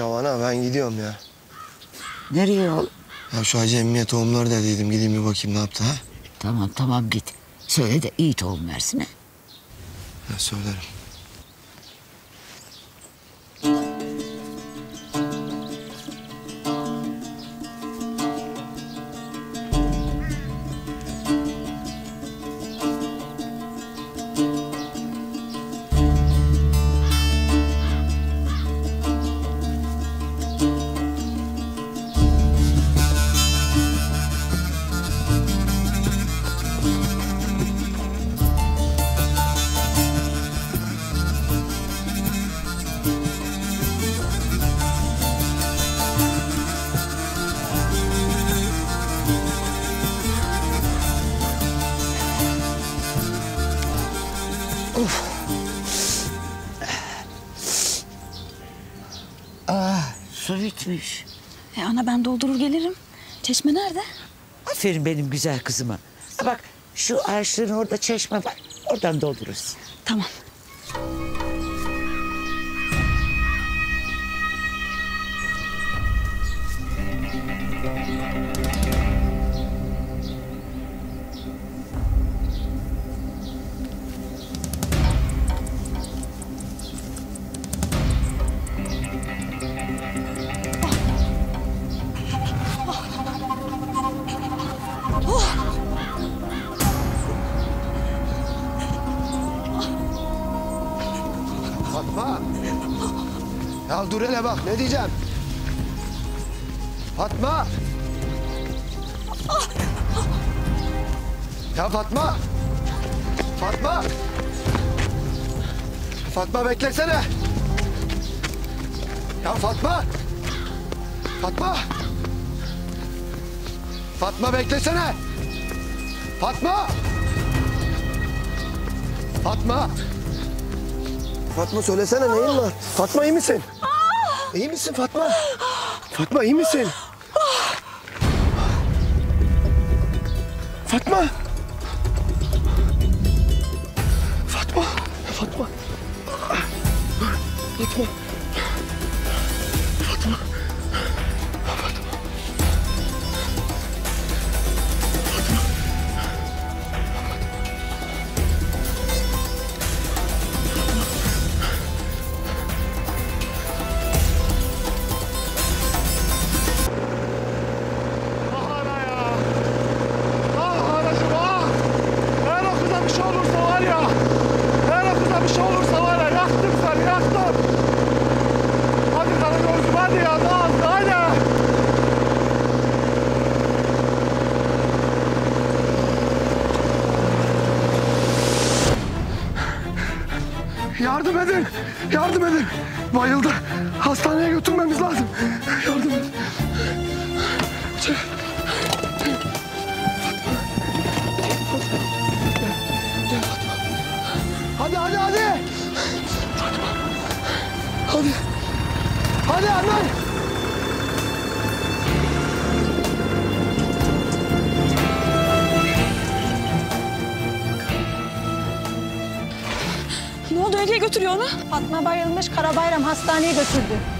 Ya ana ben gidiyorum ya. Nereye oğlum? Ya şu Hacı Emmiye tohumları dediydim. Gideyim bir bakayım ne yaptı ha? Tamam tamam git. Söyle de iyi tohum versin ha. Ya söylerim. Su bitmiş. E ana ben doldurur gelirim. Çeşme nerede? Aferin benim güzel kızıma. Bak şu ağaçların orada çeşme var. Oradan doldururuz. Tamam. Fatma. Ya dur hele bak ne diyeceğim. Fatma. Ya Fatma. Fatma. Fatma beklesene. Ya Fatma. Fatma. Fatma beklesene. Fatma. Fatma. Fatma söylesene neyin var? Fatma iyi misin? İyi misin Fatma? Fatma iyi misin? Fatma. Fatma. Fatma. Fatma. Fatma. Edin. Yardım edin. Bayıldı. Hastaneye götürmemiz lazım. Yardım edin. Hadi götürüyor onu? Fatma bayılmış Karabayram hastaneye götürdü.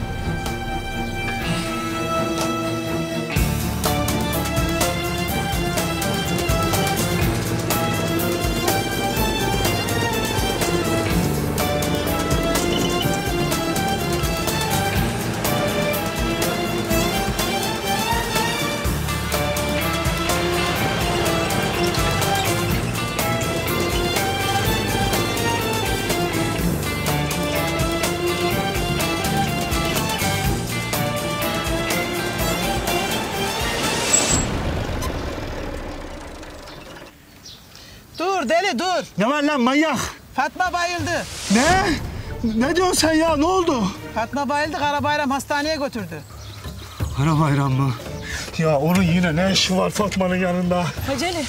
Dur deli dur. Ne var lan manyak? Fatma bayıldı. Ne? Ne diyorsun sen ya? Ne oldu? Fatma bayıldı Karabayram hastaneye götürdü. Kara bayram mı? Ya onun yine ne işi var Fatma'nın yanında? Haceli.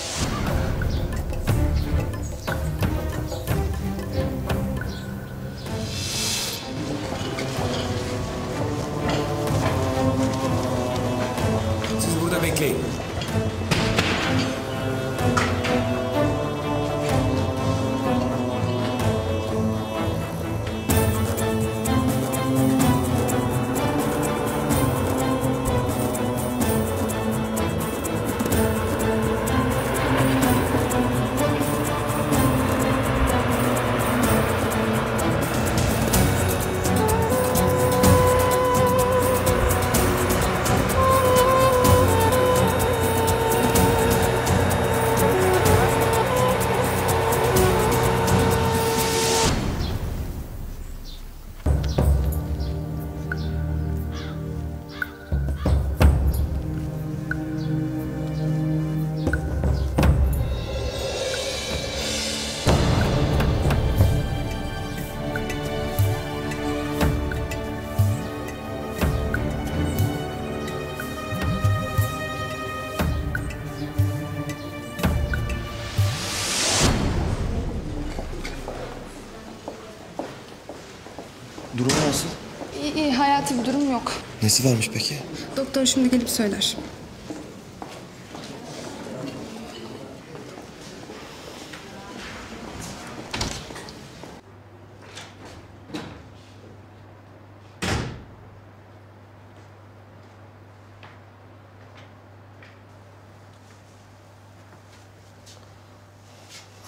Ciddi bir durum yok. Nesi varmış peki? Doktor şimdi gelip söyler.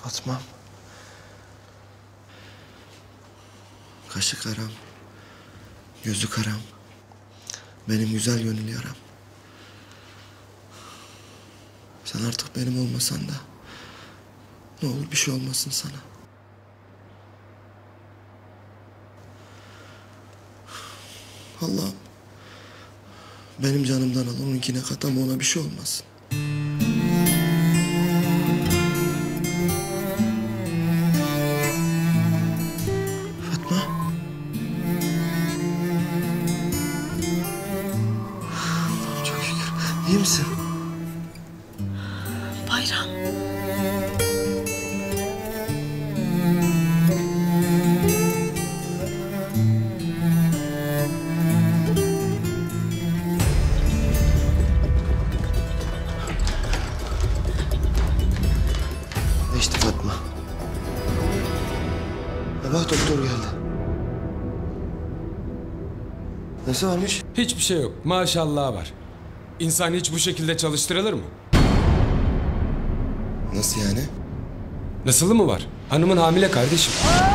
Fatma. Kaşı karam. Gözü karam. Benim güzel gönül yaram. Sen artık benim olmasan da ne olur bir şey olmasın sana. Allah'ım benim canımdan al onunkine kat ama ona bir şey olmasın. İşte Fatma. Ya bak doktor geldi. Nesi varmış? Hiçbir şey yok. Maşallah var. İnsan hiç bu şekilde çalıştırılır mı? Nasıl yani? Nasılı mı var? Hanımın hamile kardeşim. Hamile